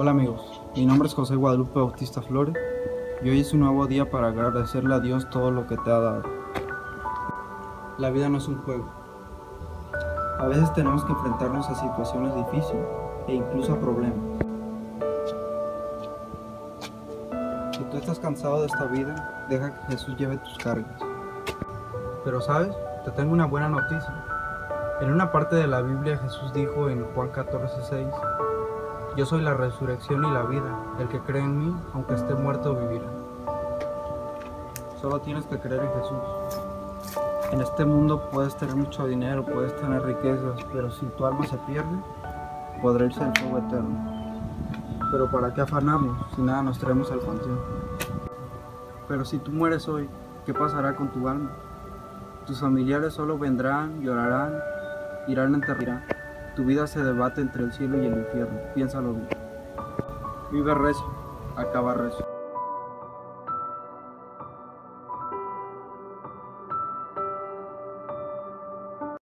Hola amigos, mi nombre es José Guadalupe Bautista Flores y hoy es un nuevo día para agradecerle a Dios todo lo que te ha dado. La vida no es un juego. A veces tenemos que enfrentarnos a situaciones difíciles e incluso a problemas. Si tú estás cansado de esta vida, deja que Jesús lleve tus cargas. Pero sabes, te tengo una buena noticia. En una parte de la Biblia Jesús dijo en Juan 14:6, yo soy la resurrección y la vida. El que cree en mí, aunque esté muerto, vivirá. Solo tienes que creer en Jesús. En este mundo puedes tener mucho dinero, puedes tener riquezas, pero si tu alma se pierde, podrá irse al fuego eterno. Pero ¿para qué afanarnos si nada nos traemos al panteón? Pero si tú mueres hoy, ¿qué pasará con tu alma? Tus familiares solo vendrán, llorarán, irán a enterrar. Tu vida se debate entre el cielo y el infierno. Piénsalo bien. Vive recio, acaba recio.